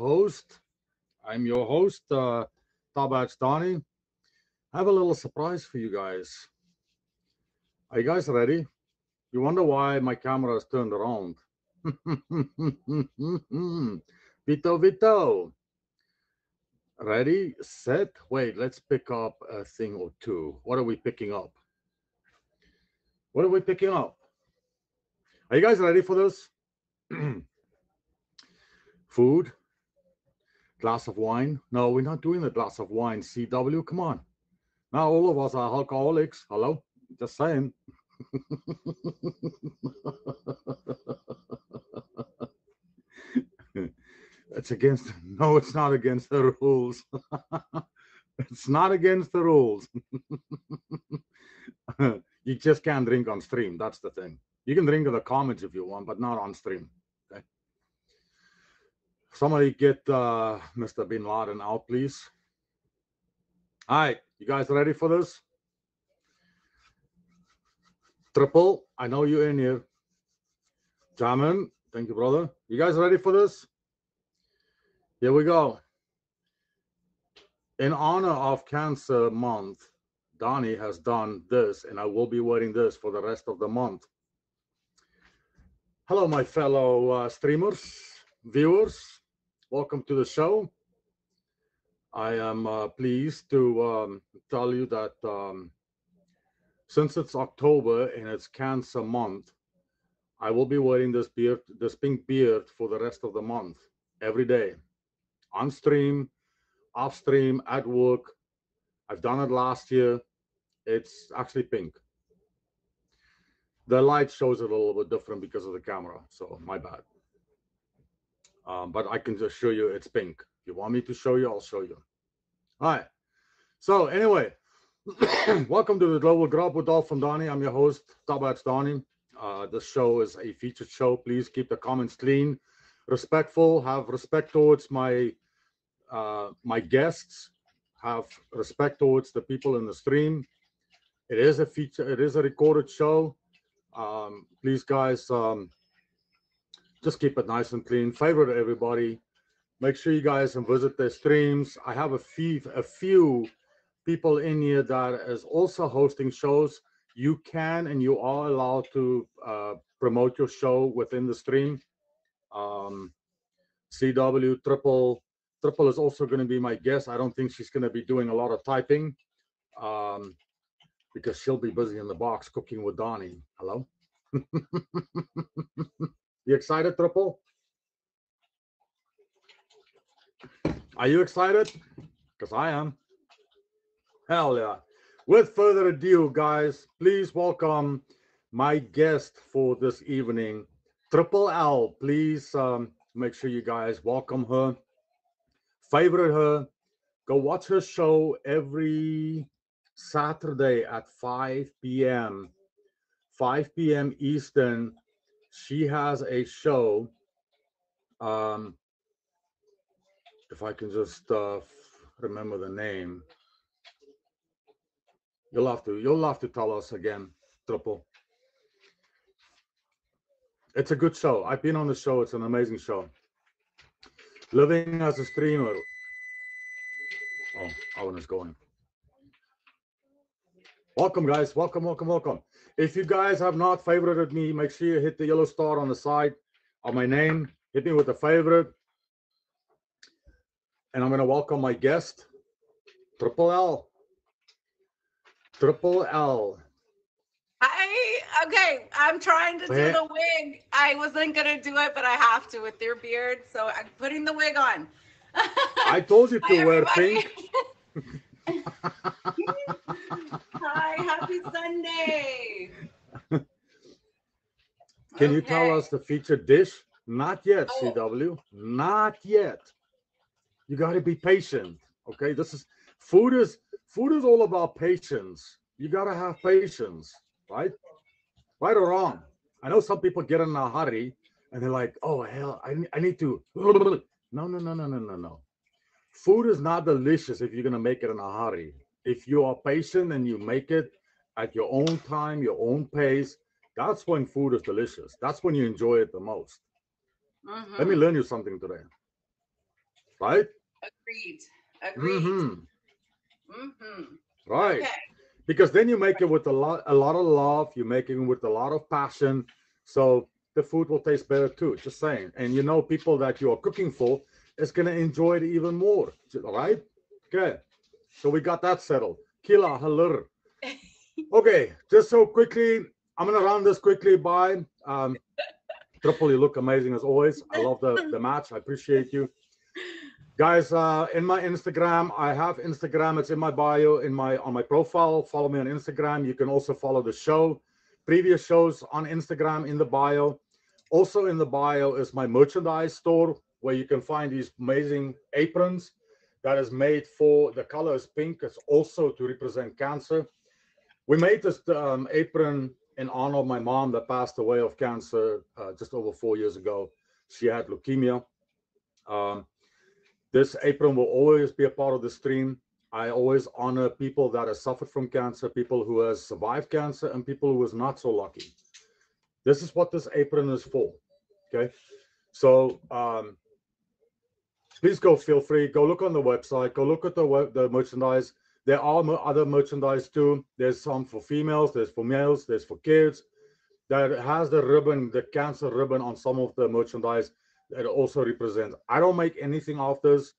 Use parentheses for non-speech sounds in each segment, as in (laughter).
host. I'm your host, uh, Tabach Donnie. I have a little surprise for you guys. Are you guys ready? You wonder why my camera is turned around. (laughs) Vito, Vito. Ready, set, wait, let's pick up a thing or two. What are we picking up? What are we picking up? Are you guys ready for this? (clears throat) Food, glass of wine. No, we're not doing the glass of wine. CW, come on. Now all of us are alcoholics. Hello? Just saying. (laughs) it's against no it's not against the rules (laughs) it's not against the rules (laughs) you just can't drink on stream that's the thing you can drink in the comments if you want but not on stream somebody get uh mr bin laden out please all right you guys ready for this triple i know you're in here Jamin, thank you brother you guys ready for this here we go. In honor of Cancer Month, Donnie has done this, and I will be wearing this for the rest of the month. Hello, my fellow uh, streamers, viewers. Welcome to the show. I am uh, pleased to um, tell you that um, since it's October and it's Cancer Month, I will be wearing this beard, this pink beard, for the rest of the month, every day on stream, off stream, at work. I've done it last year. It's actually pink. The light shows it a little bit different because of the camera, so my bad. Um, but I can just show you it's pink. You want me to show you, I'll show you. All right. So anyway, (coughs) welcome to the Global Grub with Dolphin Donnie. I'm your host, Tabach Donnie. Uh, this show is a featured show. Please keep the comments clean, respectful, have respect towards my uh, my guests have respect towards the people in the stream. It is a feature. It is a recorded show. Um, please, guys, um, just keep it nice and clean. Favorite everybody. Make sure you guys can visit their streams. I have a few a few people in here that is also hosting shows. You can and you are allowed to uh, promote your show within the stream. Um, CW Triple Triple is also going to be my guest. I don't think she's going to be doing a lot of typing um, because she'll be busy in the box cooking with Donnie. Hello? (laughs) you excited, Triple? Are you excited? Because I am. Hell yeah. With further ado, guys, please welcome my guest for this evening, Triple L. Please um, make sure you guys welcome her favorite her. Go watch her show every Saturday at 5 p.m. 5 p.m. Eastern. She has a show. Um, if I can just uh, remember the name, you'll have to you'll have to tell us again, Triple. It's a good show. I've been on the show. It's an amazing show. Living as a streamer. Oh, Owen is going. Welcome, guys. Welcome, welcome, welcome. If you guys have not favorited me, make sure you hit the yellow star on the side of my name. Hit me with a favorite. And I'm going to welcome my guest, Triple L. Triple L. I okay. I'm trying to do the wig. I wasn't gonna do it, but I have to with your beard. So I'm putting the wig on. I told you (laughs) to Hi, wear pink. (laughs) Hi, happy Sunday. Can okay. you tell us the featured dish? Not yet, oh. CW. Not yet. You got to be patient. Okay, this is food is food is all about patience. You got to have patience right? Right or wrong? I know some people get in a hurry and they're like, oh, hell, I, I need to. No, no, no, no, no, no, no. Food is not delicious if you're going to make it in a hurry. If you are patient and you make it at your own time, your own pace, that's when food is delicious. That's when you enjoy it the most. Mhm. Let me learn you something today. Right? Agreed. Agreed. hmm Mm-hmm. Right. Okay. Because then you make it with a lot a lot of love, you make it with a lot of passion. So the food will taste better too. Just saying. And you know people that you are cooking for is gonna enjoy it even more. Right? Okay. So we got that settled. Kila halur. (laughs) Okay, just so quickly, I'm gonna run this quickly by. Um, Triple, you look amazing as always. I love the, the match. I appreciate you. Guys, uh, in my Instagram, I have Instagram. It's in my bio, in my on my profile. Follow me on Instagram. You can also follow the show. Previous shows on Instagram in the bio. Also in the bio is my merchandise store where you can find these amazing aprons that is made for the color is pink. It's also to represent cancer. We made this um, apron in honor of my mom that passed away of cancer uh, just over four years ago. She had leukemia. Um, this apron will always be a part of the stream. I always honor people that have suffered from cancer, people who has survived cancer, and people who is not so lucky. This is what this apron is for. Okay, so um, please go. Feel free. Go look on the website. Go look at the the merchandise. There are other merchandise too. There's some for females. There's for males. There's for kids. That has the ribbon, the cancer ribbon on some of the merchandise that also represents. I don't make anything off this.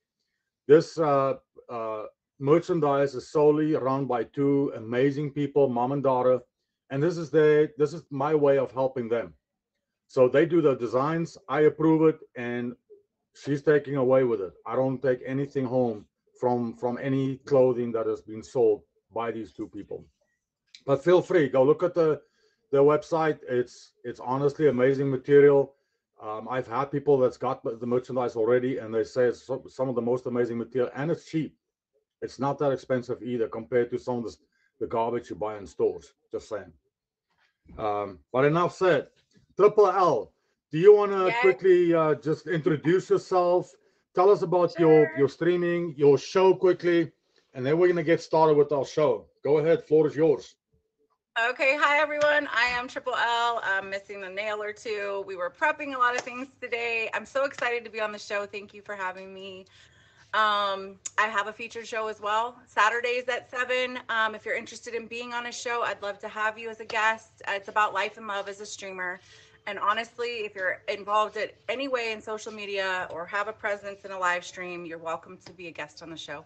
This uh, uh, merchandise is solely run by two amazing people, mom and daughter, and this is their this is my way of helping them. So they do the designs, I approve it, and she's taking away with it. I don't take anything home from from any clothing that has been sold by these two people. But feel free, go look at the the website. It's it's honestly amazing material. Um, I've had people that's got the merchandise already, and they say it's so- some of the most amazing material, and it's cheap. It's not that expensive either compared to some of the, the garbage you buy in stores. Just saying. Um, but enough said. Triple L, do you want to quickly uh, just introduce yourself? Tell us about your Sure. your streaming, your show quickly, and then we're gonna get started with our show. Go ahead, floor is yours. Okay, hi everyone. I am Triple L. I'm missing a nail or two. We were prepping a lot of things today. I'm so excited to be on the show. Thank you for having me. Um, I have a featured show as well. Saturdays at seven. Um, if you're interested in being on a show, I'd love to have you as a guest. It's about life and love as a streamer. And honestly, if you're involved in any way in social media or have a presence in a live stream, you're welcome to be a guest on the show.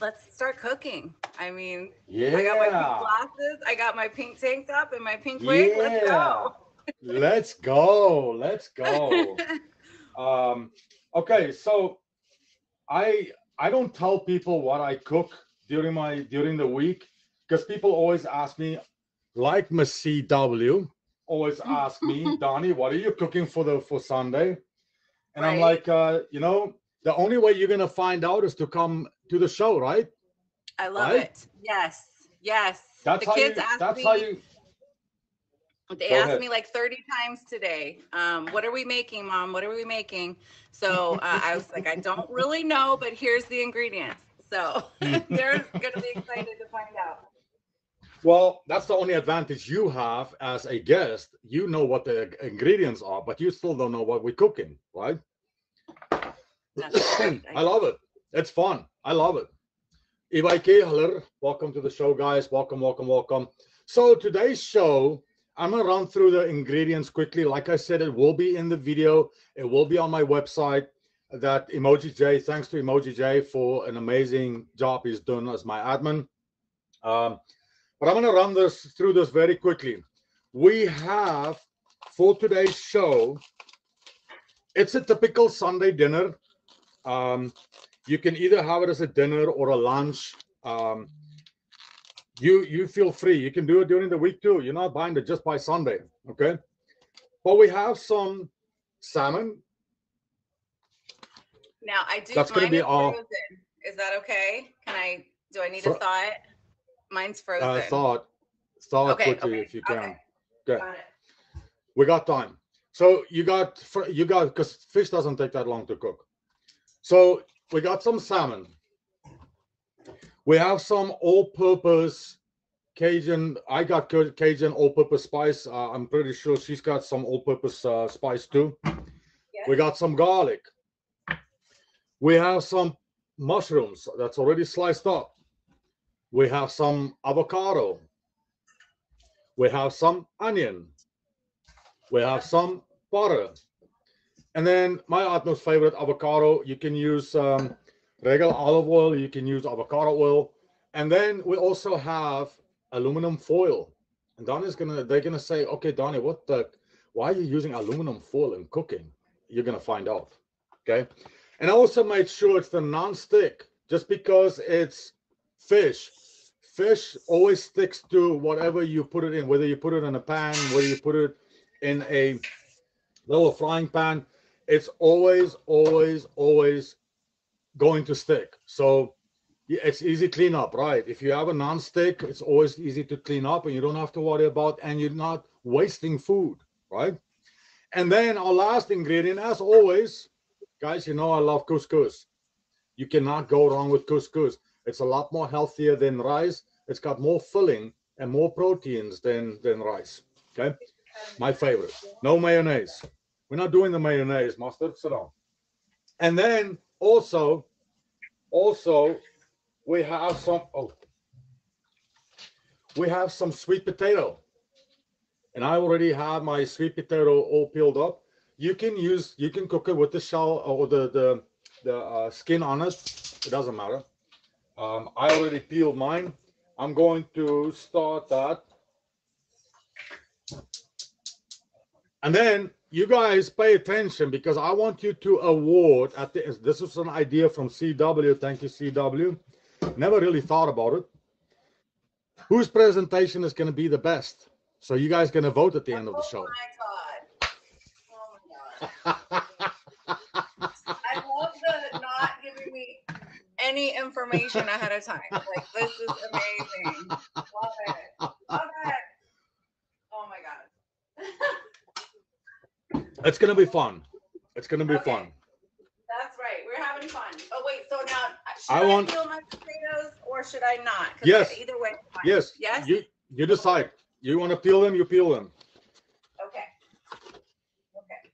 Let's start cooking. I mean, Yeah. I got my pink glasses. I got my pink tank top and my pink wig. Let's go. Let's go. Let's go. (laughs) um, okay, so I I don't tell people what I cook during my during the week because people always ask me, like Miss CW, always (laughs) ask me, Donnie, what are you cooking for the for Sunday? And I'm like, uh, you know, the only way you're gonna find out is to come to the show, right? I love Right? it. Yes. Yes. That's the how kids you. asked That's me. how you. They asked ahead. me like 30 times today, um, what are we making, mom? What are we making? So uh, I was like, I don't really know, but here's the ingredients. So (laughs) they're going to be excited to find out. Well, that's the only advantage you have as a guest. You know what the ingredients are, but you still don't know what we're cooking, right? (clears throat) I love it. It's fun. I love it. Welcome to the show, guys. Welcome, welcome, welcome. So today's show, I'm gonna run through the ingredients quickly. Like I said, it will be in the video. It will be on my website. That Emoji J, thanks to Emoji J for an amazing job he's done as my admin. Um, but I'm gonna run this through this very quickly. We have for today's show. It's a typical Sunday dinner. Um, you can either have it as a dinner or a lunch. Um, you you feel free. You can do it during the week too. You're not buying it just by Sunday, okay? But we have some salmon. Now I do. That's gonna mine be is all- Is that okay? Can I? Do I need to thaw it? Mine's frozen. Uh, thought thought Okay, quickly okay, if you can. okay. Okay. Got it. We got time. So you got you got because fish doesn't take that long to cook. So we got some salmon. We have some all-purpose Cajun. I got Cajun all-purpose spice. Uh, I'm pretty sure she's got some all-purpose uh, spice too. We got some garlic. We have some mushrooms that's already sliced up. We have some avocado. We have some onion. We have some butter. And then my utmost favorite avocado. You can use um, regular olive oil. You can use avocado oil. And then we also have aluminum foil. And Donnie's gonna, they're gonna say, okay, Donnie, what the, why are you using aluminum foil in cooking? You're gonna find out. Okay. And I also made sure it's the non-stick, just because it's fish. Fish always sticks to whatever you put it in, whether you put it in a pan, whether you put it in a little frying pan, it's always, always, always going to stick. So it's easy clean up, right? If you have a non-stick, it's always easy to clean up and you don't have to worry about and you're not wasting food, right? And then our last ingredient, as always, guys, you know I love couscous. You cannot go wrong with couscous. It's a lot more healthier than rice. It's got more filling and more proteins than than rice. Okay, my favorite. No mayonnaise. We're not doing the mayonnaise, mustard. Sit down. And then also, also, we have some. Oh, we have some sweet potato, and I already have my sweet potato all peeled up. You can use, you can cook it with the shell or the the the uh, skin on it. It doesn't matter. Um, I already peeled mine. I'm going to start that. And then you guys pay attention because I want you to award at the this is an idea from CW. Thank you, CW. Never really thought about it. Whose presentation is going to be the best? So you guys going to vote at the end of the show. Oh my god. Oh my (laughs) god. I love the not giving me any information ahead of time. Like this is amazing. Love it. Love it. Oh my god. (laughs) It's going to be fun. It's going to be Okay. fun. That's right. We're having fun. Oh wait, so now should I I, want- peel my potatoes or should I not? Yes. Either way. fine. Yes. Yes. You you decide. You want to peel them? You peel them. Okay. Okay.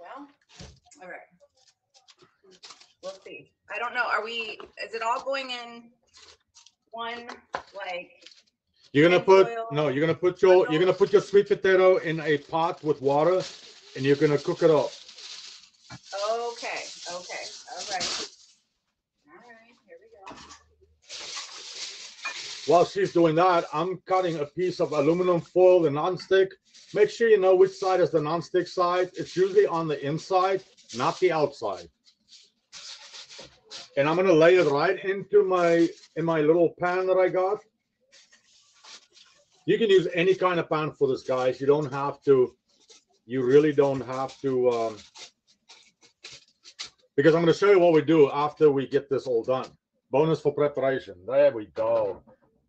Well, all right. We'll see. I don't know. Are we, is it all going in one, like, You're gonna put oil, no. You're gonna put your you're gonna put your sweet potato in a pot with water, and you're gonna cook it up. okay, okay, all right. All right, here we go. While she's doing that, I'm cutting a piece of aluminum foil, the nonstick. Make sure you know which side is the nonstick side. It's usually on the inside, not the outside. And I'm gonna lay it right into my in my little pan that I got. You can use any kind of pan for this, guys. You don't have to. You really don't have to. Um, because I'm gonna show you what we do after we get this all done. Bonus for preparation. There we go.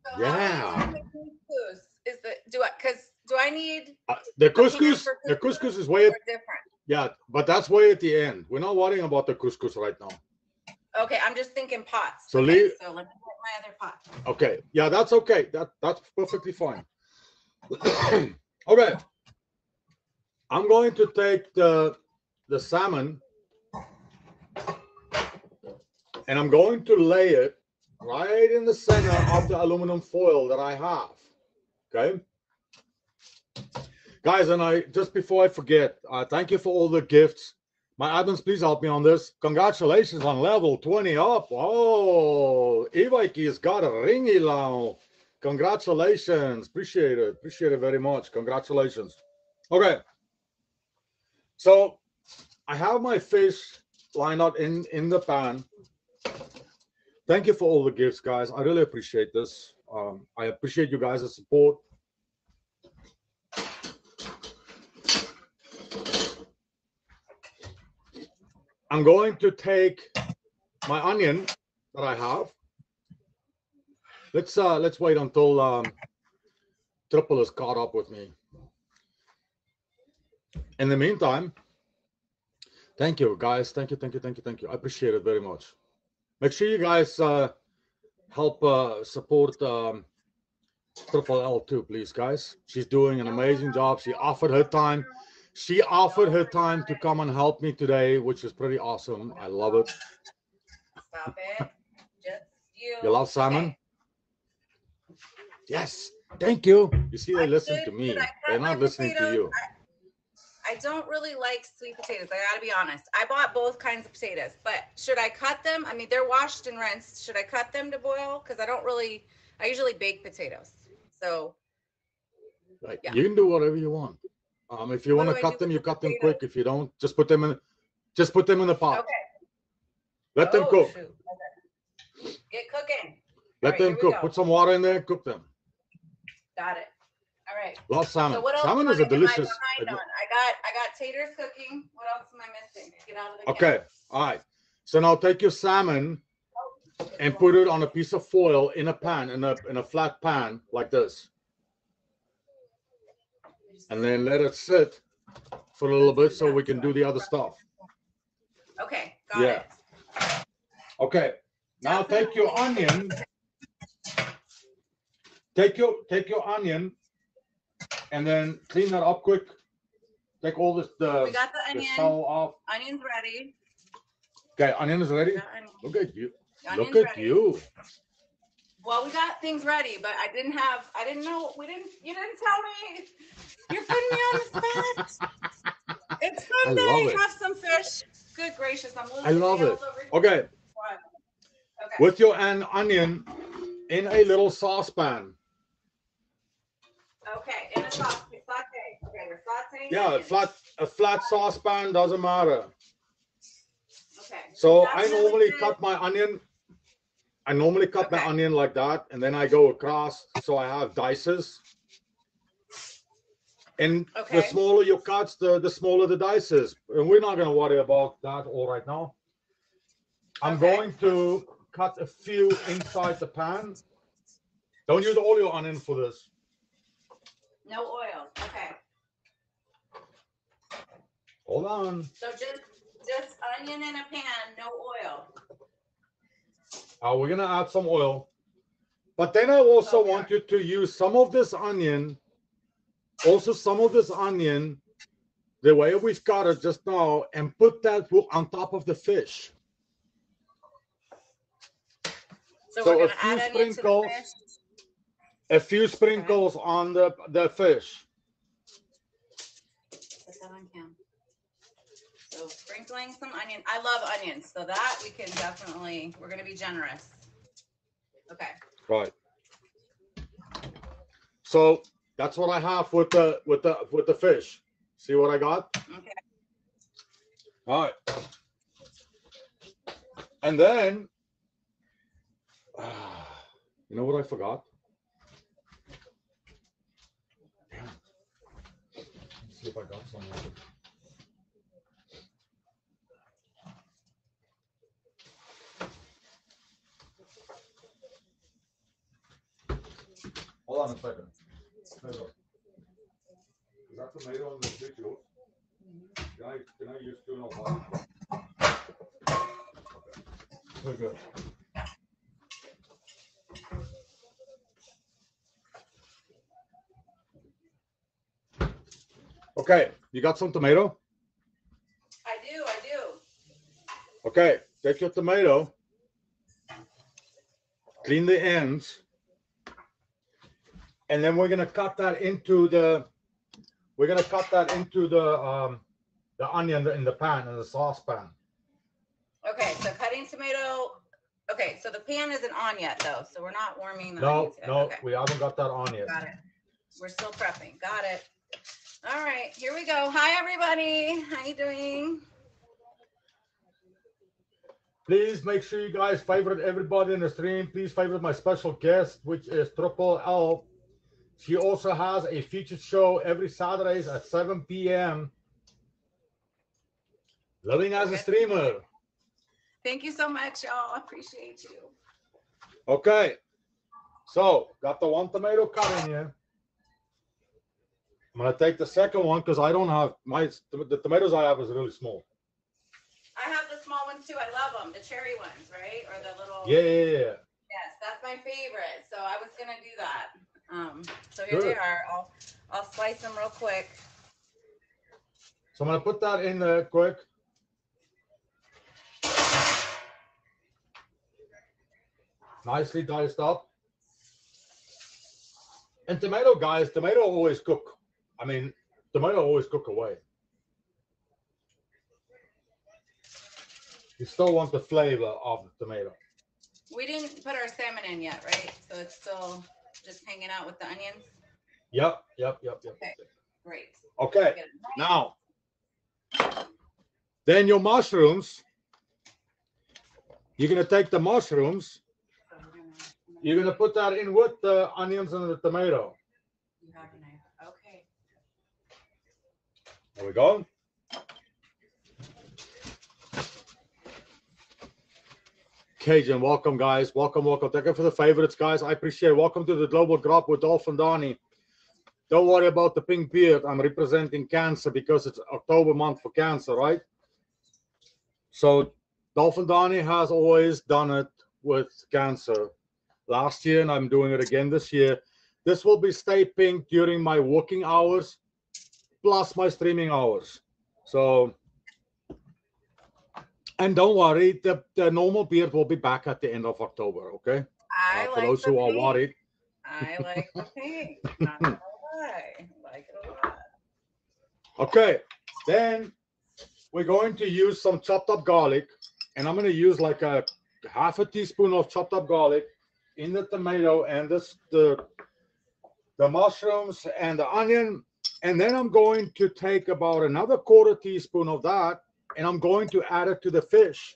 So Yeah. do couscous? Is the, do I, because, do I need Uh, the couscous, the couscous couscous is way, different? yeah, but that's way at the end. We're not worrying about the couscous right now. Okay, I'm just thinking pots. So Okay, leave- So let me get my other pot. Okay, yeah, that's okay. That that's perfectly fine. (clears throat) okay, I'm going to take the the salmon, and I'm going to lay it right in the center of the aluminum foil that I have. Okay. Guys, and I just before I forget, uh, thank you for all the gifts. My admins, please help me on this. Congratulations on level 20 up. Oh, Ivaiki's got a ringy now. Congratulations. Appreciate it. Appreciate it very much. Congratulations. Okay. So I have my fish lined up in, in the pan. Thank you for all the gifts, guys. I really appreciate this. Um, I appreciate you guys' support. I'm going to take my onion that I have. Let's uh let's wait until um Triple is caught up with me. In the meantime, thank you guys. Thank you, thank you, thank you, thank you. I appreciate it very much. Make sure you guys uh help uh, support um, Triple L too, please, guys. She's doing an amazing job. She offered her time. She offered her time to come and help me today, which is pretty awesome. I love it. Stop it. Just you. You love salmon? Yes. Thank you. You see, they I listen should- to me. should I cut They're not listening to you. I, I don't really like sweet potatoes. I gotta be honest. I bought both kinds of potatoes, but should I cut them? I mean, they're washed and rinsed. Should I cut them to boil? Because I don't really. I usually bake potatoes. So Like, Yeah. You can do whatever you want. Um, if you What want do to I cut do them, with you the cut them potatoes? quick. If you don't, just put them in. Just put them in the pot. okay. Let them Oh, cook. shoot. Okay. Get cooking. Let Alright, them here we cook. go. Put some water in there. Cook them. Got it. All right. Love salmon. So what else salmon is a I- am I delicious. behind on? I got I got taters cooking. What else am I missing? Get out of the Okay. All right. So now take your salmon and put it on a piece of foil in a pan, in a in a flat pan like this, and then let it sit for a little bit so we can do the other stuff. Okay, got Yeah. it. Okay. Now take your onion. Take your take your onion, and then clean that up quick. Take all this We the got the the onion. shell off. Onions ready. Okay, onion is ready. got onion- Look at you. onions Look at ready. you. Well, we got things ready, but I didn't have. I didn't know. We didn't. You didn't tell me. You're putting me on the spot. It's (laughs) Sunday. it. Have some fish. Good gracious, I'm losing I love it. Okay, Okay. with your an onion in a little saucepan. Okay, in a sauce, saute. Okay, we're sauteing. Yeah, a flat a flat saucepan doesn't matter. Okay. So That's I normally cut my onion. I normally cut my onion like that, and then I go across, so I have dices. And the smaller your cuts, the the smaller the dices. And we're not gonna worry about that all right now. I'm Okay. going to cut a few inside the pan. Don't use all your onion for this. No oil. Okay. Hold on. So just just onion in a pan, no oil. Uh, we're gonna add some oil. But then I also Okay. want you to use some of this onion, also some of this onion, the way we've got it just now, and put that on top of the fish. So, So a few add onion to the sprinkles. A few sprinkles on the, the fish. Put that on cam. So sprinkling some onion. I love onions, so that we can definitely. We're gonna be generous. Okay. Right. So that's what I have with the with the with the fish. See what I got? Okay. All right. And then, ah, you know what I forgot? Damn. Let's see if I got some. Hold on a second. Hold. Is that tomato in the video? Can I, can I use two and a half? Very good. Okay, you got some tomato? I do. I do. Okay, take your tomato, clean the ends, and then we're gonna cut that into the, we're gonna cut that into the, um, the onion in the pan, in the saucepan. Okay. So cutting tomato. Okay. So the pan isn't on yet though, so we're not warming the No, no, Okay. we haven't got that on yet. Got it. We're still prepping. Got it. All right, here we go. Hi, everybody. How you doing? Please make sure you guys favorite everybody in the stream. Please favorite my special guest, which is Triple L. She also has a featured show every Saturdays at 7 p.m. Living as a streamer. Thank you so much, y'all. I appreciate you. Okay. So got the one tomato cut in here. I'm gonna take the second one because I don't have my the tomatoes I have is really small. I have the small ones too. I love them. The cherry ones, right? Or the little. Yeah, yeah, yeah. Yes, that's my my favorite, so I was gonna do that. Um, so here they are. I'll I'll slice them real quick. So I'm gonna put that in there quick. Nicely diced up. And tomato, guys, tomato always cook. I mean, tomato always cook away. You still want the flavor of the tomato. We didn't put our salmon in yet, right? So it's still just hanging out with the onions. Yep, yep, yep, yep. Okay. Great. Okay, Get it right. now, then your mushrooms, you're gonna take the mushrooms, So we're gonna- you're gonna put that in with the onions and the tomato. You have a knife. Okay. There we go. Cajun, welcome, guys. Welcome, welcome. Thank you for the favorites, guys. I appreciate it. Welcome to the Global Grub with Dolphin Donnie. Don't worry about the pink beard. I'm representing cancer because it's October month for cancer, right? So, Dolphin Donnie has always done it with cancer last year, and I'm doing it again this year. This will be stay pink during my working hours plus my streaming hours. So, and don't worry, the, the normal beard will be back at the end of October. Okay. I Uh, for like those who are worried. I like the pink. (laughs) Not gonna lie. I like it a lot. Okay. Then we're going to use some chopped up garlic, and I'm going to use like a half a teaspoon of chopped up garlic in the tomato and this the the mushrooms and the onion. And then I'm going to take about another quarter teaspoon of that, and I'm going to add it to the fish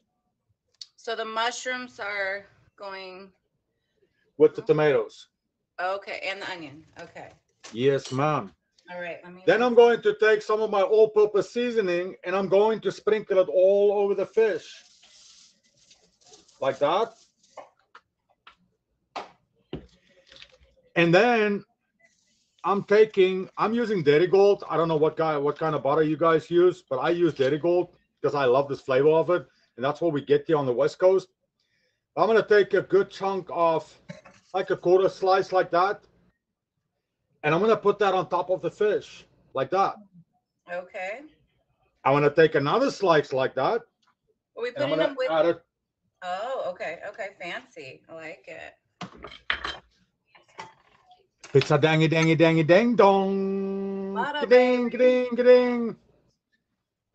So the mushrooms are going with the tomatoes. okay, and the onion. Okay. Yes, ma'am. All right. Let me. Then I'm going to take some of my all-purpose seasoning and I'm going to sprinkle it all over the fish. Like that. And then I'm taking, I'm using Darigold. I don't know what guy, what kind of butter you guys use, but I use Darigold because I love this flavor of it. And that's what we get here on the West Coast. I'm going to take a good chunk of like a quarter slice like that. And I'm going to put that on top of the fish like that. Okay. I'm going to take another slice like that. Are we putting them with? it. Oh, okay. Okay. Fancy. I like it. Pizza dangy dangy dangy dang dong. Ding ding ding.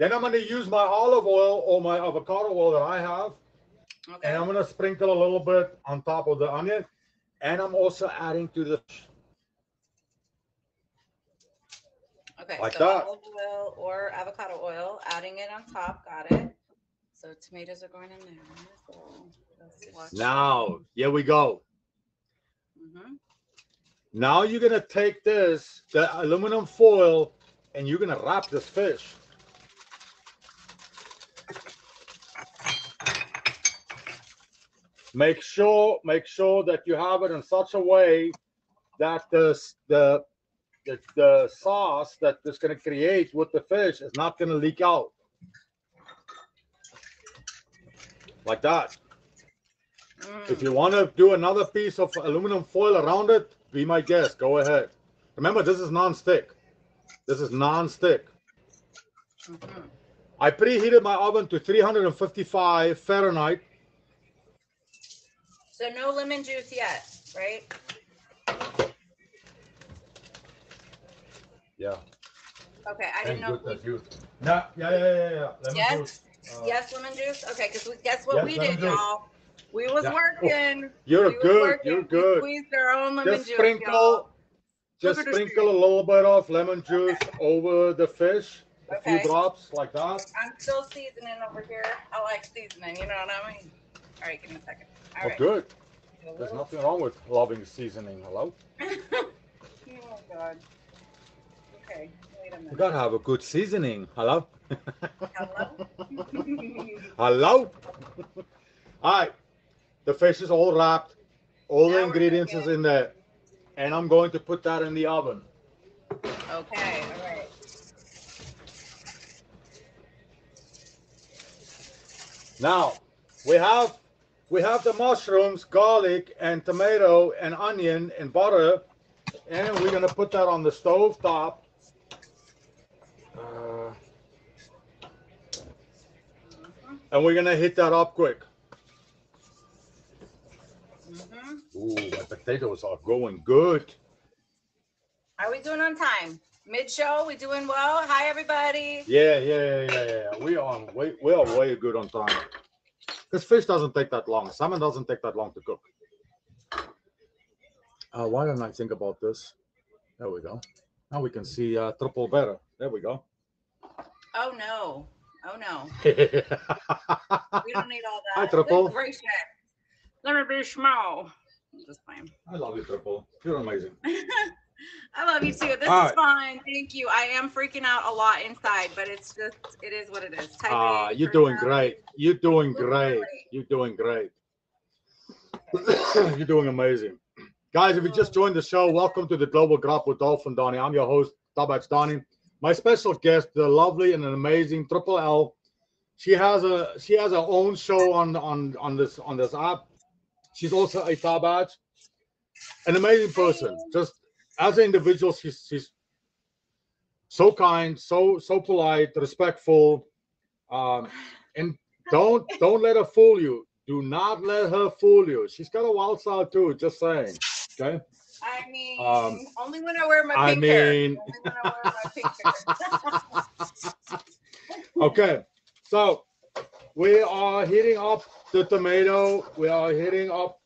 Then I'm going to use my olive oil or my avocado oil that I have. Okay. And I'm going to sprinkle a little bit on top of the onion. And I'm also adding to the Okay. like so that. olive oil or avocado oil, adding it on top. Got it. So tomatoes are going in there. So. Now, here we go. Mhm. Now you're gonna take this, the aluminum foil, and you're gonna wrap this fish. Make sure, make sure that you have it in such a way that the the the, the sauce that is gonna create with the fish is not gonna leak out. Like that. If Mm. you want to do another piece of aluminum foil around it, be my guest. Go ahead. Remember, this is non-stick. This is non-stick. Mhm. I preheated my oven to 355 Fahrenheit. So no lemon juice yet, right? Yeah. Okay. I didn't know. if we- you. Yeah, yeah, yeah, yeah, yeah. Lemon Yes? juice. Uh, Yes, lemon juice. Okay, because we guess what Yes, we lemon did, juice. y'all. We was Yeah. working. You're we was good. working. You're We good. squeezed our own lemon Just juice. sprinkle, y'all. just Look at the sprinkle a little bit of lemon juice over the fish. A Okay. few drops like that. I'm still seasoning over here. I like seasoning. You know what I mean? All right, give me a second. All Oh, right. good. There's little- nothing wrong with loving seasoning. Hello. (laughs) oh God. Okay. Wait a You minute. gotta have a good seasoning. Hello. Hello. (laughs) Hello. All right. The fish is all wrapped. All Now the ingredients is in there. And I'm going to put that in the oven. okay. All right. Now, we have we have the mushrooms, garlic, and tomato, and onion, and butter, and we're gonna put that on the stove top. Uh, and we're gonna hit that up quick. Mhm. Ooh, my potatoes are going good. Are we doing on time? Mid show, we doing well? Hi, everybody. Yeah, yeah, yeah, yeah. yeah. We are way, we are way good on time. Because fish doesn't take that long. Salmon doesn't take that long to cook. Uh, why don't I think about this? There we go. Now we can see uh, triple better. There we go. Oh, no. Oh, no. (laughs) We don't need all that. Hi, Triple. Gracious. Let me be small. Just fine. I love you, triple. You're amazing. (laughs) (laughs) I love you too. This All is fun. Thank you. I am freaking out a lot inside, but it's just, it is what it is. Type Ah, you're doing great. You're doing great. You're doing great. you're doing amazing. Guys, if you just joined the show, welcome to the Global Grub with Dolphin Donnie. I'm your host, Tabach Donnie. My special guest, the lovely and amazing Triple L. She has a she has her own show on on on this on this app. She's also a Tabach. An amazing person. Just as an individual, she's she's so kind, so so polite, respectful. Um, and don't don't let her fool you. Do not let her fool you. She's got a wild side too. Just saying. Okay. I mean, Um, only when I wear my I pink mean- Only when I wear my. (laughs) (laughs) Okay. So we are heating up the tomato. We are heating up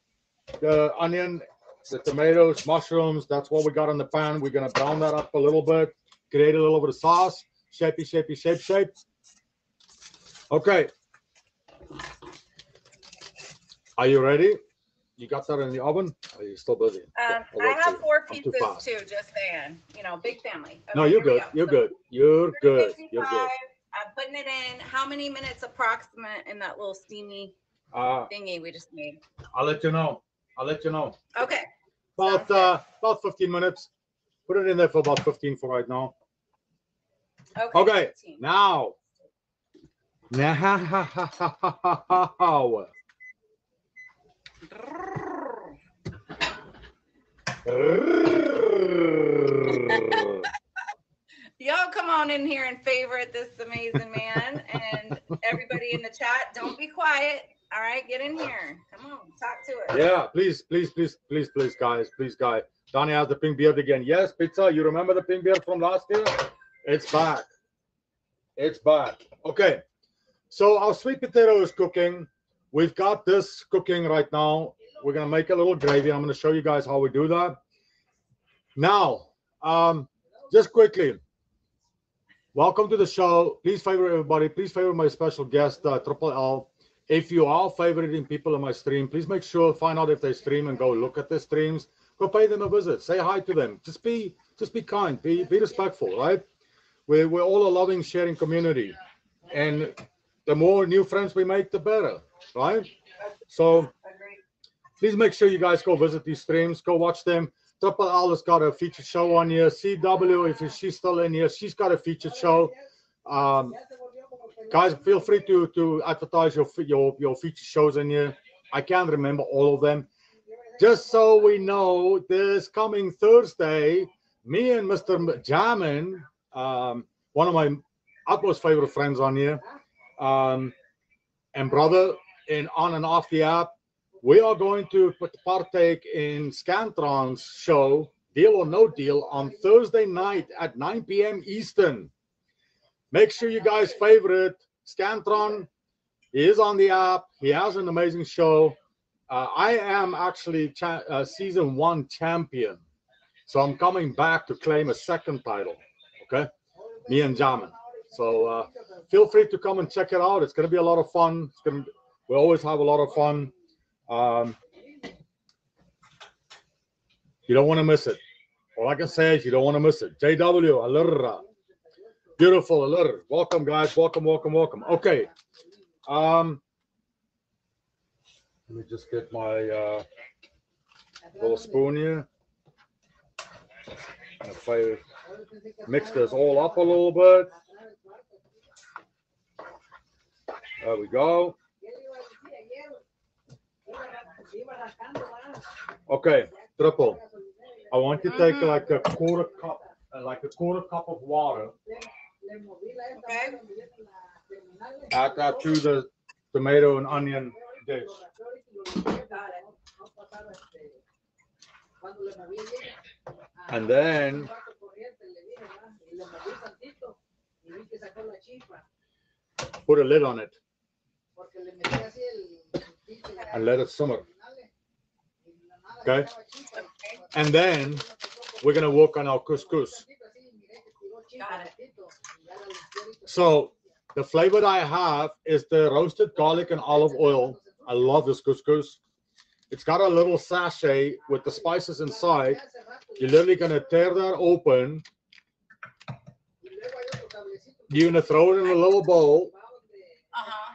the onion, the tomatoes, mushrooms. That's what we got in the pan. We're gonna brown that up a little bit, create a little bit of sauce. Shapey, shapey, shape, shape. Okay. Are you ready? You got that in the oven? Are you still busy? Um, I'll I have four I'm too pizzas too, just saying. You know, big family. No, you're good. go. You're So, good. You're good. You're good. I'm putting it in. How many minutes approximate in that little steamy Uh, thingy we just made? I'll let you know. I'll let you know. Okay. About uh, about 15 minutes. Put it in there for about 15 for right now. Okay. Okay, now. Now. Y'all come on in here and favorite this amazing man. and everybody in the chat, don't be quiet. All right, get in here. Come on, talk to us. Yeah, please, please, please, please, please, guys, please, guys. Donnie has the pink beard again. Yes, pizza. You remember the pink beard from last year? It's back. It's back. Okay. So our sweet potato is cooking. We've got this cooking right now. We're gonna make a little gravy. I'm gonna show you guys how we do that. Now, um, just quickly, welcome to the show. Please favor everybody. Please favor my special guest, uh, Triple L. If you are favoriting people in my stream, please make sure find out if they stream and go look at their streams. Go pay them a visit. Say hi to them. Just be just be kind. Be be respectful, right? We're we're all a loving, sharing community, and the more new friends we make, the better, right? So please make sure you guys go visit these streams, go watch them. Triple L has got a featured show on here. CW, if she's still in here, she's got a featured show. Um, guys, feel free to to advertise your your your featured shows in here. I can't remember all of them. Just so we know, this coming Thursday, me and Mr. Jamin, um, one of my utmost favorite friends on here, um, and brother in on and off the app, we are going to partake in Scantron's show, Deal or No Deal, on Thursday night at 9 p.m. Eastern. Make sure you guys favorite Scantron. He is on the app. He has an amazing show. Uh, I am actually cha- uh, season one champion, so I'm coming back to claim a second title. Okay, me and Jamin. So uh, feel free to come and check it out. It's going to be a lot of fun. To, we always have a lot of fun. Um, you don't want to miss it. All I can say is you don't want to miss it. JW, Alurra. Beautiful, Alur. Welcome, guys. Welcome, welcome, welcome. Okay. Um, let me just get my uh, little spoon here. And if I mix this all up a little bit. There we go. Okay, triple. I want you to take Mhm. like a quarter cup, like a quarter cup of water. Okay. Add that to the tomato and onion dish. And then put a lid on it and let it simmer. Okay. And then we're gonna work on our couscous. Got it. So the flavor that I have is the roasted garlic and olive oil. I love this couscous. It's got a little sachet with the spices inside. You're literally gonna tear that open. You're gonna throw it in a little bowl. Uh-huh.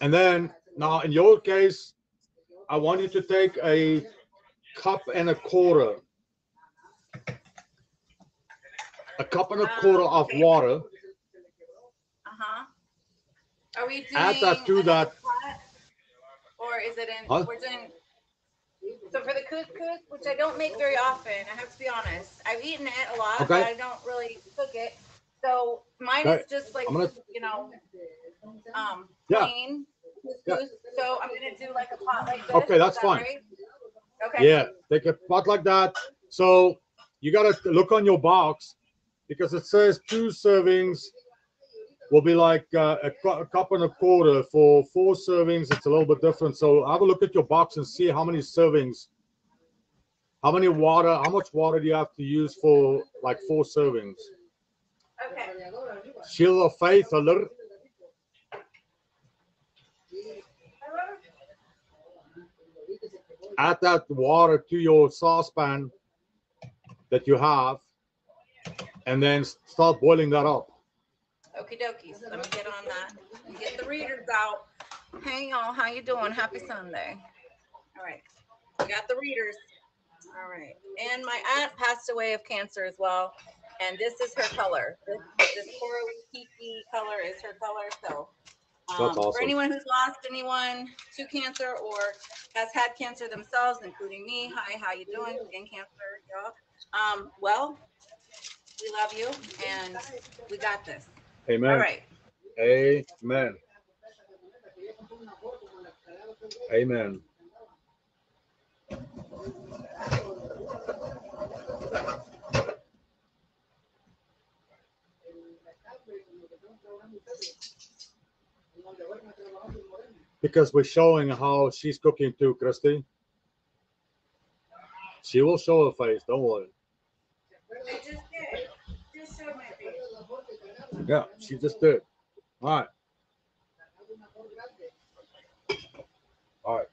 And then now in your case, I want you to take a cup and a quarter. A cup and a quarter of water. Uh-huh. Are we doing? Add that to that. Or is it in, Huh? we're doing, so for the couscous, which I don't make very often, I have to be honest, I've eaten it a lot, but I don't really cook it. So mine Okay. is just like, gonna- you know, um, Yeah. plain Yeah. So I'm gonna do like a pot like this. Okay, that's that fine. right? Okay. Yeah, take a pot like that. So you gotta look on your box because it says two servings will be like uh, a, cu- a cup and a quarter. For four servings, it's a little bit different. So have a look at your box and see how many servings, how many water, how much water do you have to use for like four servings? Okay. Shield of faith, a Add that water to your saucepan that you have, and then start boiling that up. Okie dokie. Let me get on that. Get the readers out. Hey y'all, how you doing? Happy Sunday. All right. We got the readers. All right. And my aunt passed away of cancer as well. And this is her color. This, this corally kiki color is her color. So That's um, for anyone who's lost anyone to cancer or has had cancer themselves, including me, hi, how you doing? Skin cancer, y'all. Um, well, we love you and we got this. Amen. All right. Amen. Amen. Because we're showing how she's cooking too, Christy. She will show her face, don't worry. Yeah, she just did. All right. All right.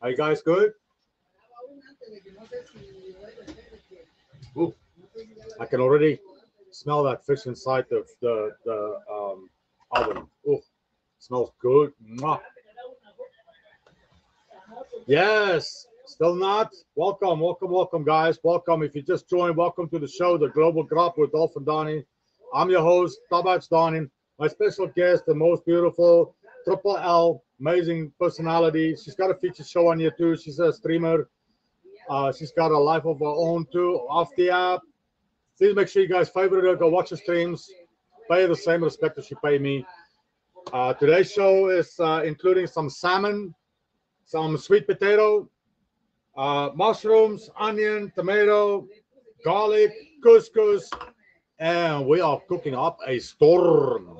Are you guys good? Ooh, I can already smell that fish inside the the, the um, oven. Oh, smells good. Mwah. Yes, still not. Welcome, welcome, welcome, guys. Welcome. If you just joined, welcome to the show, The Global Grub with Dolphin Donnie. I'm your host, Tabach Donnie. My special guest, the most beautiful Triple L, amazing personality. She's got a feature show on here too. She's a streamer. Uh, she's got a life of her own too, off the app. Please make sure you guys favorite her. Go watch her streams. Pay the same respect as you pay me. Uh, today's show is uh, including some salmon, some sweet potato, uh, mushrooms, onion, tomato, garlic, couscous, and we are cooking up a storm.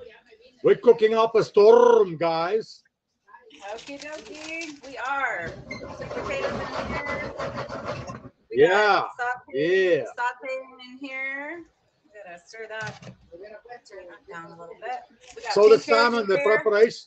We're cooking up a storm, guys. Okie dokie. We are. Sweet potatoes in here. We Yeah, Saute, yeah. Sauteing in here. Gonna stir that. Turn that down a little bit. So the salmon, the here. preparation,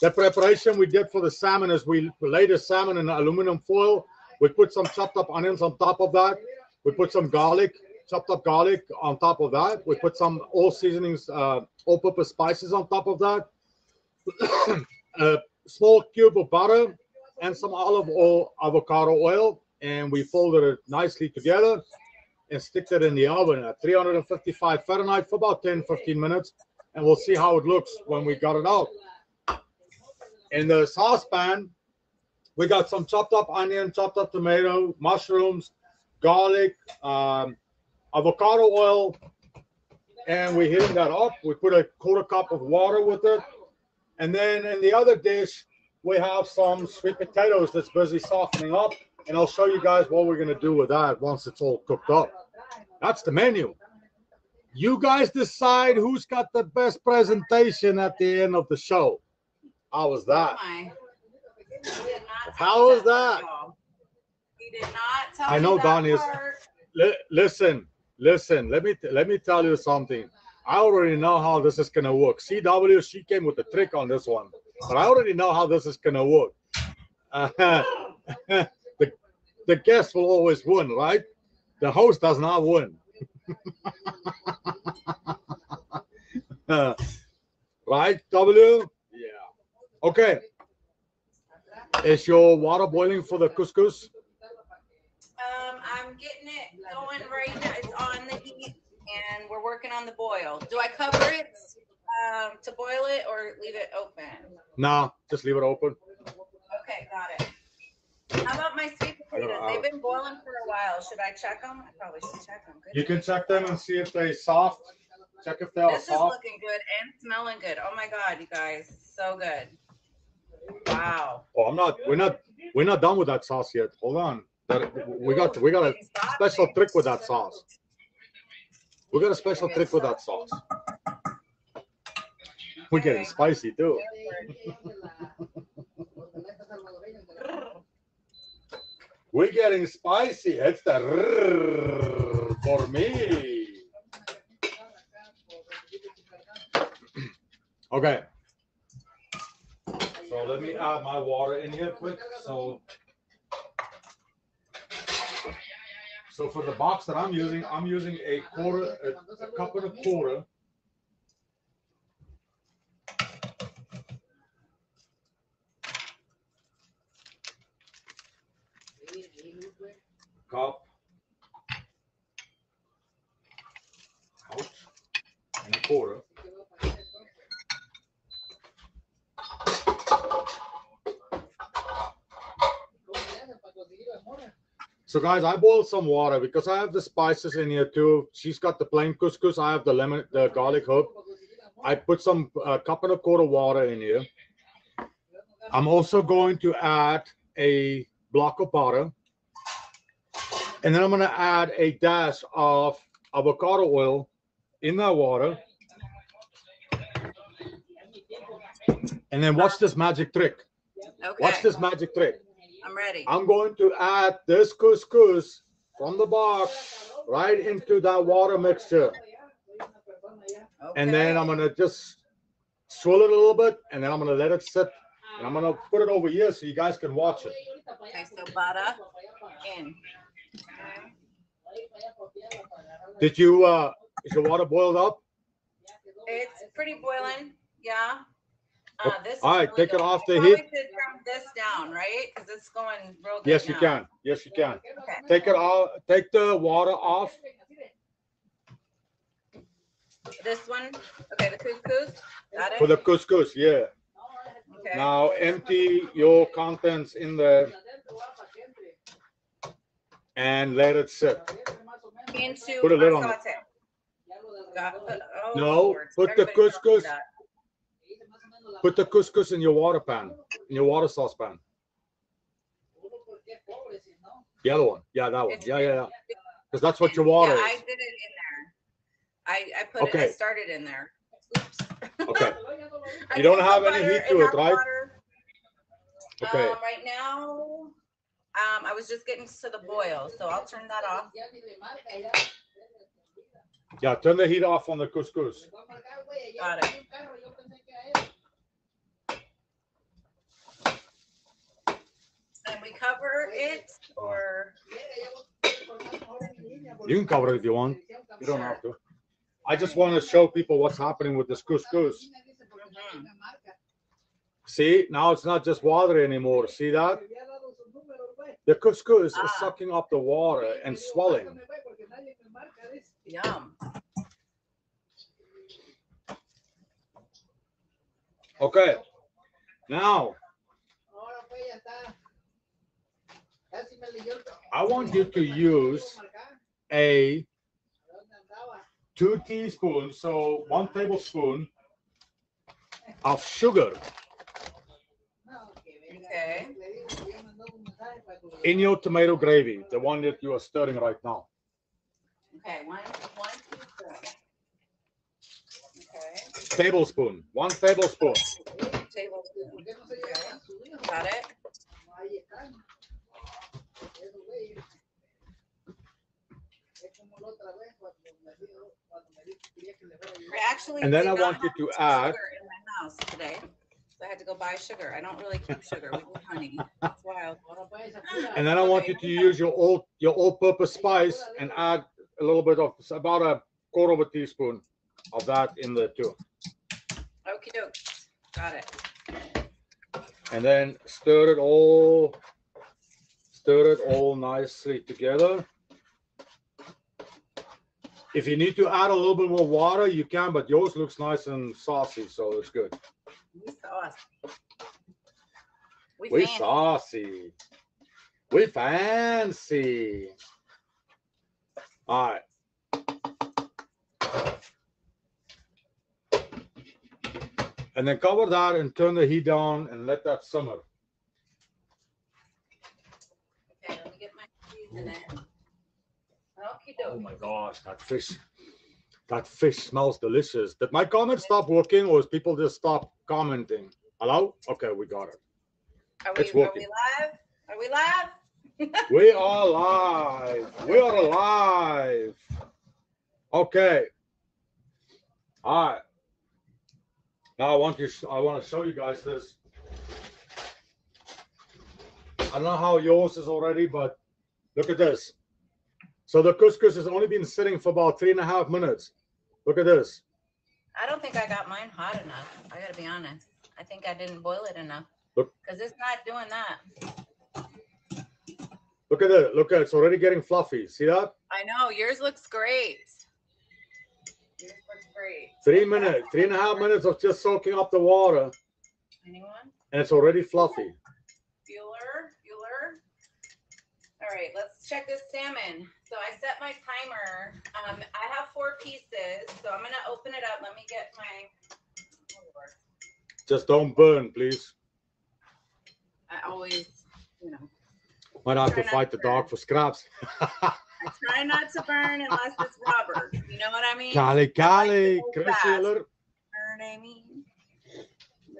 the preparation we did for the salmon is we laid the salmon in aluminum foil. We put some chopped up onions on top of that. We put some garlic, chopped up garlic on top of that. We put some all seasonings, uh, all-purpose spices on top of that. (coughs) a small cube of butter and some olive oil, avocado oil. And we folded it nicely together and stick it in the oven at 355 Fahrenheit for about 10, 15 minutes. And we'll see how it looks when we got it out. In the saucepan, we got some chopped up onion, chopped up tomato, mushrooms, garlic, um, avocado oil, and we're heating that up. We put a quarter cup of water with it. And then in the other dish, we have some sweet potatoes that's busy softening up. And I'll show you guys what we're going to do with that once it's all cooked up. That's the menu. You guys decide who's got the best presentation at the end of the show. How was that? My. He did not How was that? He did not tell I know Donnie is- listen, listen. Let me let me tell you something. I already know how this is gonna work. CW, she came with a trick on this one, but I already know how this is gonna work. Uh, (laughs) (laughs) the the guest will always win, right? The host does not win. Uh, (laughs) right, W? Yeah. Okay. Is your water boiling for the couscous? Um, I'm getting it going right now. It's on the heat and we're working on the boil. Do I cover it um, to boil it or leave it open? Nah, just leave it open. Okay, got it. How about my sweet potatoes? Know, They've been boiling for a while. Should I check them? I probably should check them. You can check them and see if they soft. Check if they are This is soft. looking good and smelling good. Oh my God, you guys, so good. Wow. Oh, I'm not. We're not. We're not done with that sauce yet. Hold on. That, we got. We got a special trick with that sauce. We got a special trick with that sauce. We're getting spicy too. We're getting spicy. It's the rrrr for me. Okay. So let me add my water in here quick. So, so for the box that I'm using, I'm using a quarter, a, a cup and a quarter. Cup. Ouch. And a quarter. So guys, I boiled some water because I have the spices in here too. She's got the plain couscous. I have the lemon, the garlic herb. I put some uh, cup and a quarter water in here. I'm also going to add a block of butter. And then I'm going to add a dash of avocado oil in that water. And then watch this magic trick. Watch this magic trick. I'm ready. I'm going to add this couscous from the box right into that water mixture. And then I'm gonna just swirl it a little bit and then I'm gonna let it sit. And I'm gonna put it over here so you guys can watch it. Okay, so butter in. Did you uh is your water boiled up? It's pretty boiling, yeah. Uh, this. is All right, really take it good. off the probably heat. should turn this down, right? Because it's going real good Yes, you now. can. Yes, you can. Okay. Take it off, take the water off. This one, okay, the couscous, got it? For the couscous, yeah. Okay. Now empty your contents in there and let it sit. Into Put a lid on it. saute. Got- oh, No, Lord, put the everybody knows couscous- that. Put the couscous in your water pan, in your water saucepan. The other one. Yeah, that one. It's- Yeah, yeah, yeah. Because that's what your water Yeah, I is. did it in there. I, I put it, I Okay. started in there. Oops. Okay. (laughs) I You don't put have any butter heat in to it, right? water. Okay. Um, right now, I was just getting to the boil, so I'll turn that off. Yeah, turn the heat off on the couscous. Got it. And we cover it or, You can cover it if you want. You don't have to. I just want to show people what's happening with this couscous. Mhm. See, now it's not just water anymore. See that? The couscous is Ah. sucking up the water and swelling. Yum. Okay. Now, I want you to use a two teaspoons, so one tablespoon of sugar Okay. In your tomato gravy, the one that you are stirring right now. Okay, one, one teaspoon. Okay, Tablespoon, one tablespoon. tablespoon. Got it? I actually And then I want you to add- sugar in my house today. So I had to go buy sugar. I don't really keep sugar. We do honey. It's wild. And then I want you to use your all your all-purpose spice and add a little bit of about a quarter of a teaspoon of that in there too. Okie doke. Got it. And then stir it all, stir it all nicely together. If you need to add a little bit more water, you can, but yours looks nice and saucy, so it's good. We sauce. We, We fancy. saucy. We fancy. All right. And then cover that and turn the heat down and let that simmer. Okay, let me get my cheese in. Oh Okie Oh my gosh, that fish, that fish smells delicious. Did my comment stop working or is people just stop commenting? Hello? Okay, we got it. Are we, It's are we working. live? Are we live? (laughs) We are live. We are alive. Okay. All right. Now I want you. I want to show you guys this. I don't know how yours is already, but look at this. So the couscous has only been sitting for about three and a half minutes. Look at this. I don't think I got mine hot enough. I gotta be honest. I think I didn't boil it enough. Look. Because it's not doing that. Look at it. Look at it. It's already getting fluffy. See that? I know yours looks great. Yours looks great. Three minutes, three and a half minutes of just soaking up the water, Anyone? and it's already fluffy. All right, let's check this salmon. So I set my timer. Um, I have four pieces, so I'm gonna open it up. Let me get my. oh, Just don't burn, please. I always, you know, Might have to fight to the dog for scraps. (laughs) I try not to burn unless it's rubber. You know what I mean? Kali, Kali, go Chris fast. Burn, I mean. We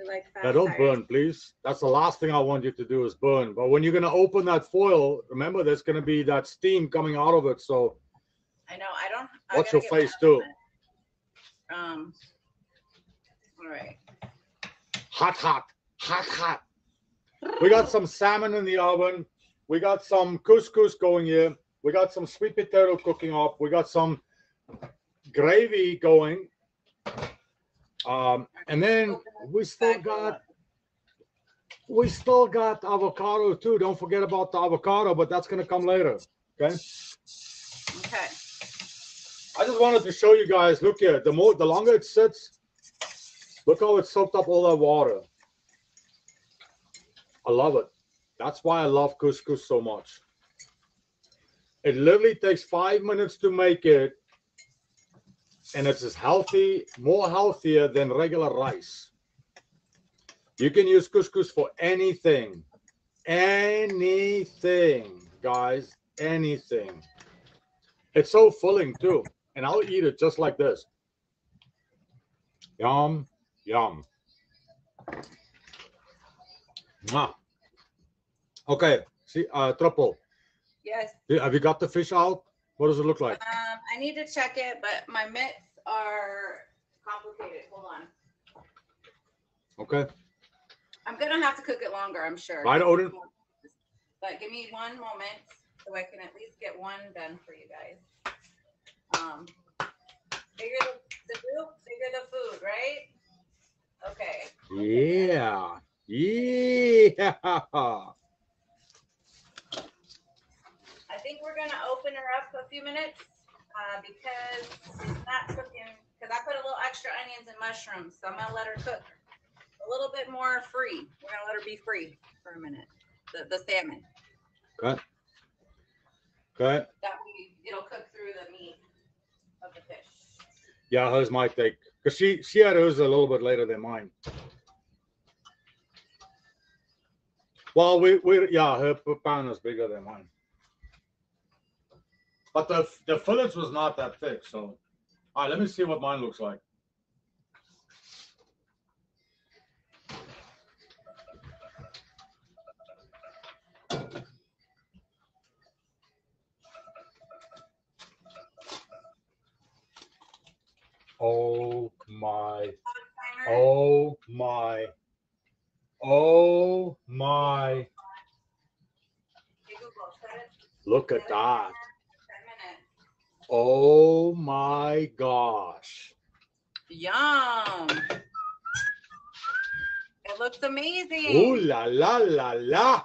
like Yeah, don't tires. burn, please. That's the last thing I want you to do is burn. But when you're gonna open that foil, remember there's gonna be that steam coming out of it. So I know. I don't. I Watch your face, too. Um. All right. hot, hot, hot, hot. We got some salmon in the oven. We got some couscous going here. We got some sweet potato cooking up. We got some gravy going. Um, and then we still got we still got avocado too. Don't forget about the avocado, but that's gonna come later. Okay. Okay. I just wanted to show you guys. Look here. The more, the longer it sits, look how it soaked up all that water. I love it. That's why I love couscous so much. It literally takes five minutes to make it, and it's as healthy, more healthier than regular rice. You can use couscous for anything, anything, guys, anything. It's so filling too, and I'll eat it just like this. Yum, yum. Mwah. Okay, see, uh, triple. Yes. Have you got the fish out? What does it look like? Um, I need to check it, but my mitts are complicated. Hold on. Okay, I'm gonna have to cook it longer, I'm sure. Right, Odin? But give me one moment so I can at least get one done for you guys. Um, bigger the, the group, bigger the food, right? Okay. yeah, yeah. I think we're gonna open her up a few minutes uh, because she's not cooking. Because I put a little extra onions and mushrooms, so I'm gonna let her cook a little bit more free. We're gonna let her be free for a minute. The the salmon. Okay. Okay. That way it'll cook through the meat of the fish. Yeah, hers might take because she she had hers a little bit later than mine. Well, we we yeah, her p- pan is bigger than mine. But the the fillets was not that thick, so all right, let me see what mine looks like. Oh my Oh my. Oh my. Hey, Google, set it- Look at that. Oh my gosh. Yum. It looks amazing. Ooh la la la la.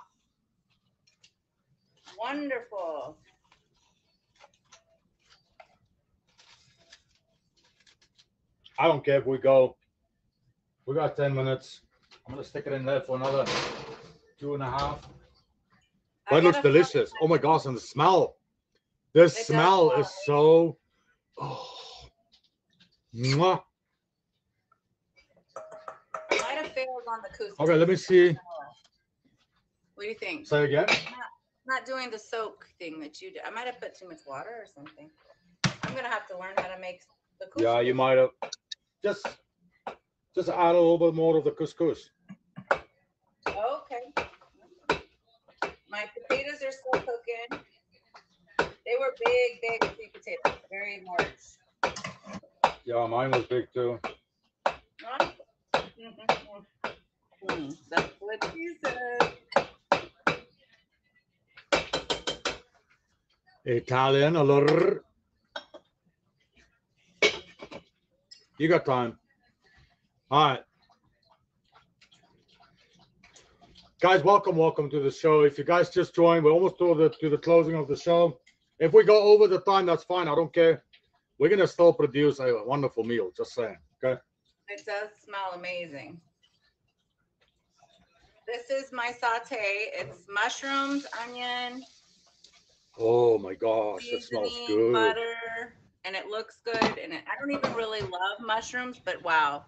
Wonderful. I don't care if we go. We got 10 minutes. I'm gonna stick it in there for another two and a half. It looks delicious. Oh my gosh, and the smell. The does smell is so oh Mwah. Might have failed on the couscous. Okay, let me see. What do you think? Say again. Not doing the soak thing that you did. I might have put too much water or something. I'm gonna have to learn how to make the couscous. Yeah, you might have just just add a little bit more of the couscous. Okay. My potatoes are still cooking. They were big, big sweet potatoes, very large. Yeah, mine was big too. Huh? Mm, That's what she said. Italian a little. You got time. All right. Guys, welcome, welcome to the show. If you guys just joined, we're almost to the to the closing of the show. If we go over the time, that's fine. I don't care. We're gonna still produce a wonderful meal. Just saying. Okay. It does smell amazing. This is my saute. It's mushrooms, onion, Oh my gosh, that smells good. butter, and it looks good. And it, I don't even really love mushrooms, but wow,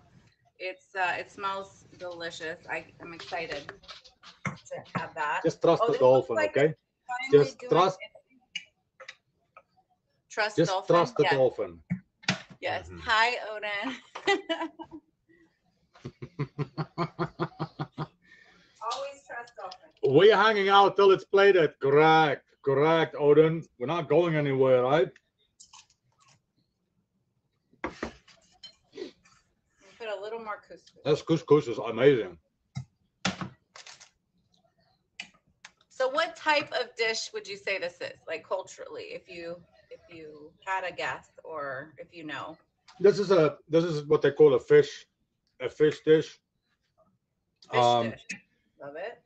it's uh, it smells delicious. I, I'm excited to have that. Just trust Oh, the dolphin, like okay? Just trust- it. Trust Just dolphin. trust the yes, dolphin. yes. Mhm. Hi, Odin. (laughs) Always trust dolphin. We're hanging out till it's plated. Correct. Correct, Odin. We're not going anywhere, right? Put a little more couscous. This couscous is amazing. So what type of dish would you say this is? Like culturally, if you if you had a guess or if you know. This is a this is what they call a fish, a fish dish. Fish Um, dish. Love it.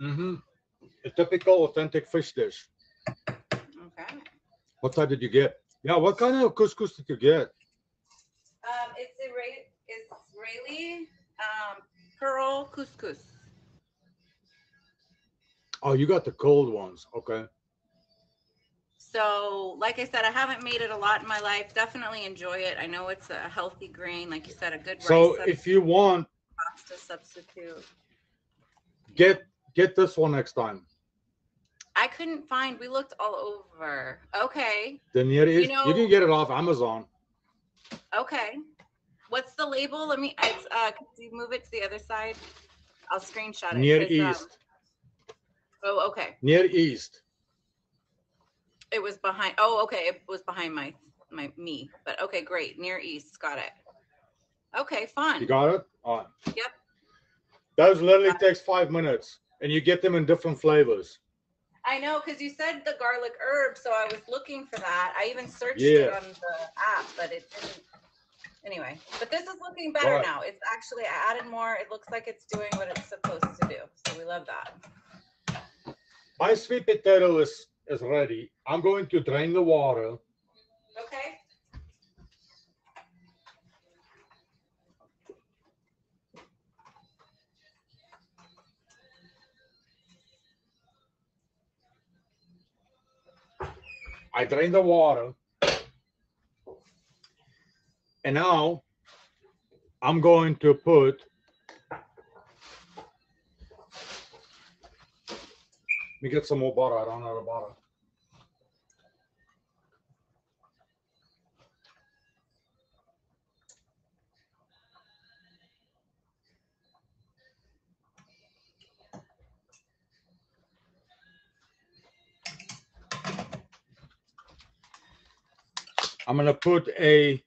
Mm-hmm. A typical authentic fish dish. Okay. What type did you get? Yeah, what kind of couscous did you get? Um, it's Israeli, Israeli um, pearl couscous. Oh, you got the cold ones. Okay. So, like I said, I haven't made it a lot in my life. Definitely enjoy it. I know it's a healthy grain, like you said, a good So if you want, pasta substitute. get get this one next time. I couldn't find. We looked all over. Okay. The Near East. You, know- can get it off Amazon. Okay. What's the label? Let me. It's, uh, could you move it to the other side? I'll screenshot it. Near um, East. oh, okay. Near East. It was behind. Oh, okay. It was behind my my me. But okay, great. Near East. Got it. Okay, fun. You got it? All right. Yep. Those literally takes five minutes, and you get them in different flavors. I know because you said the garlic herb, so I was looking for that. I even searched it on the app, but it didn't. Anyway, but this is looking better Right. now. It's actually I added more. It looks like it's doing what it's supposed to do. So we love that. My sweet potato is is ready. I'm going to drain the water. Okay. I drain the water. And now I'm going to put me get some more butter. I don't have the butter. I'm gonna put a,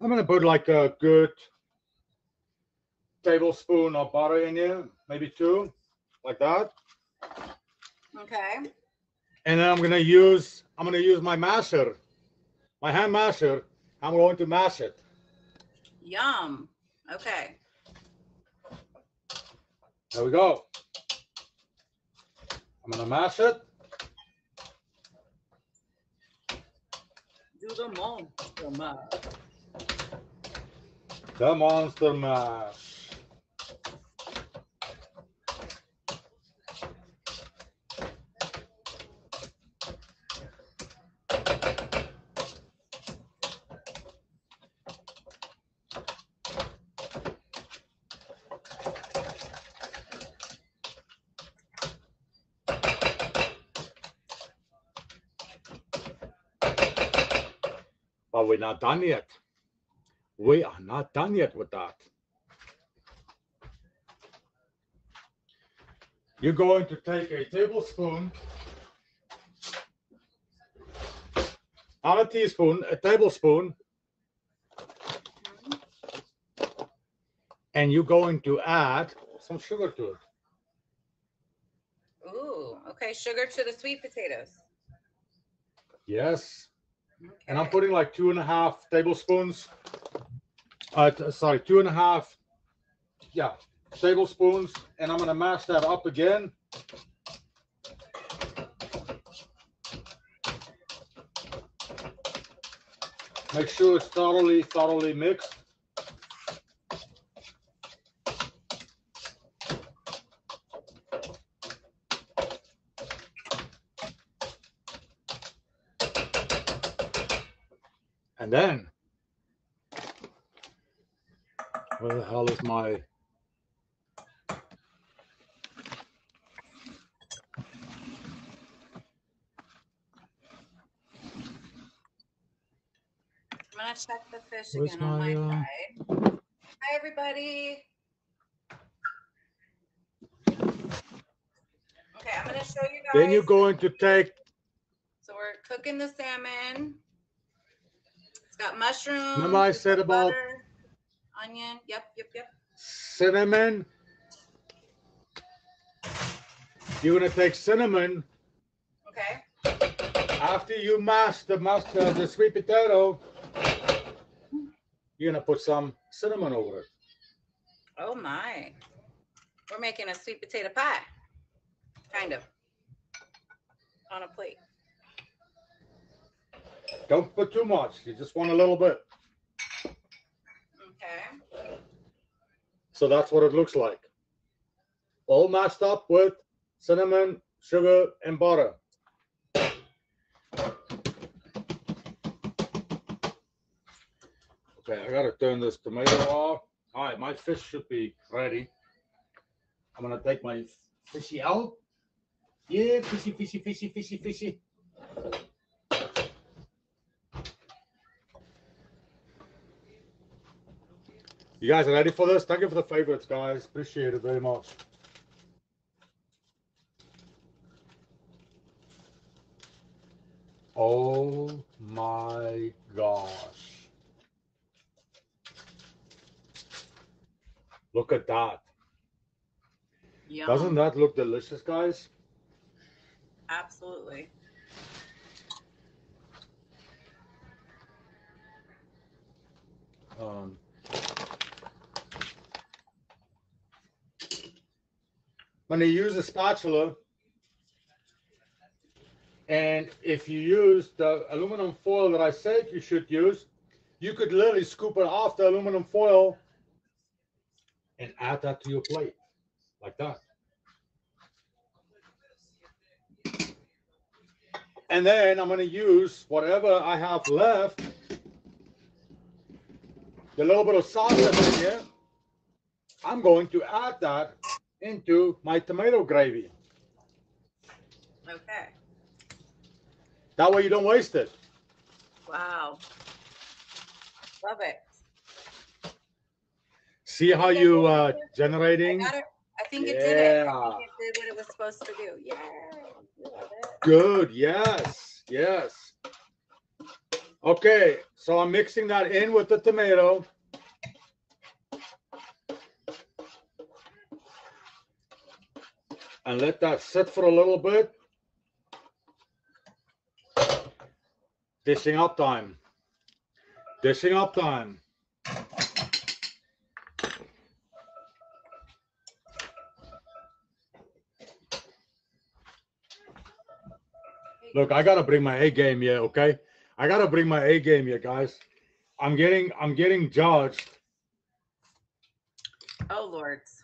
I'm gonna put like a good tablespoon of butter in here, maybe two, like that. Okay. And then I'm gonna use, I'm gonna use my masher, my hand masher. I'm going to mash it. Yum. Okay. There we go. I'm gonna mash it. Do the monster mash. The monster mash. But we're not done yet. We are not done yet with that. You're going to take a tablespoon, not a teaspoon, a tablespoon, and you're going to add some sugar to it. Ooh. Okay. Sugar to the sweet potatoes. Yes. And I'm putting like two and a half tablespoons. Uh, sorry, two and a half. Yeah, tablespoons, and I'm gonna mash that up again. Make sure it's thoroughly, thoroughly mixed. Then, where the hell is my? I'm gonna check the fish Where's again on my my, uh, side. Hi, everybody. Okay, I'm gonna show you guys. Then you're going to take So we're cooking the salmon. Got mushrooms. Remember I said about- butter, onion. Yep, yep, yep. cinnamon. You're gonna take cinnamon Okay. after you mash the mash uh, the sweet potato. You're gonna put some cinnamon over it. Oh my. We're making a sweet potato pie. Kind of. On a plate. Don't put too much. You just want a little bit. Okay. So that's what it looks like. All mashed up with cinnamon, sugar, and butter. Okay, I gotta turn this tomato off. All right, my fish should be ready. I'm gonna take my fishy out. Yeah, fishy, fishy, fishy, fishy, fishy. You guys are ready for this? Thank you for the favorites, guys. Appreciate it very much. Oh my gosh. Look at that. Yum. Doesn't that look delicious, guys? Absolutely. Um, when you use a spatula, And if you use the aluminum foil that I said you should use, you could literally scoop it off the aluminum foil and add that to your plate like that. And then I'm going to use whatever I have left, the little bit of sauce in here. I'm going to add that into my tomato gravy. Okay. That way you don't waste it. Wow. Love it. See how you uh generating? it. I think it did it. I Yeah. think it did what it was supposed to do. Yeah. Good. Yes. Yes. Okay. So I'm mixing that in with the tomato. And let that sit for a little bit. Dishing up time. Dishing up time. Look, I gotta bring my A game here, okay? I gotta bring my A game here, guys. I'm getting I'm getting judged Oh lords.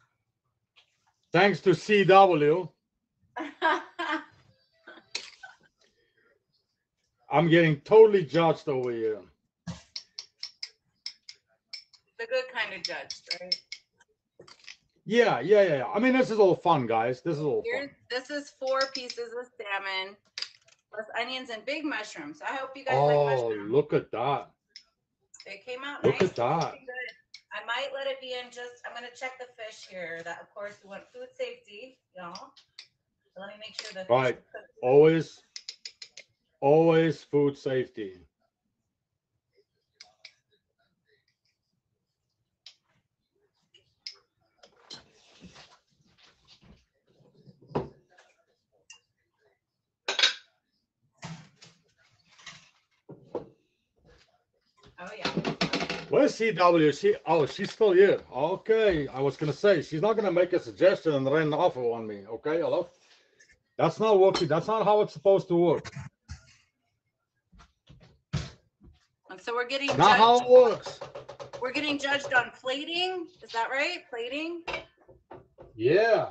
Thanks to CW. (laughs) I'm getting totally judged over here. the good kind of judged, right? Yeah, yeah, yeah. I mean, this is all fun, guys. This is all Here, fun. this is four pieces of salmon plus onions and big mushrooms. I hope you guys Oh, like mushrooms. look at that. It came out Look nice. at that. I might let it be in just, I'm gonna check the fish here. That, of course, we want food safety, y'all. Let me make sure the. Right. Always, always food safety. Oh, yeah. Where's CW? She oh, she's still here. Okay, I was gonna say she's not gonna make a suggestion and run off on me. Okay, hello. That's not working. That's not how it's supposed to work. And so we're getting Not how it works. we're getting judged on plating. Is that right? Plating? Yeah.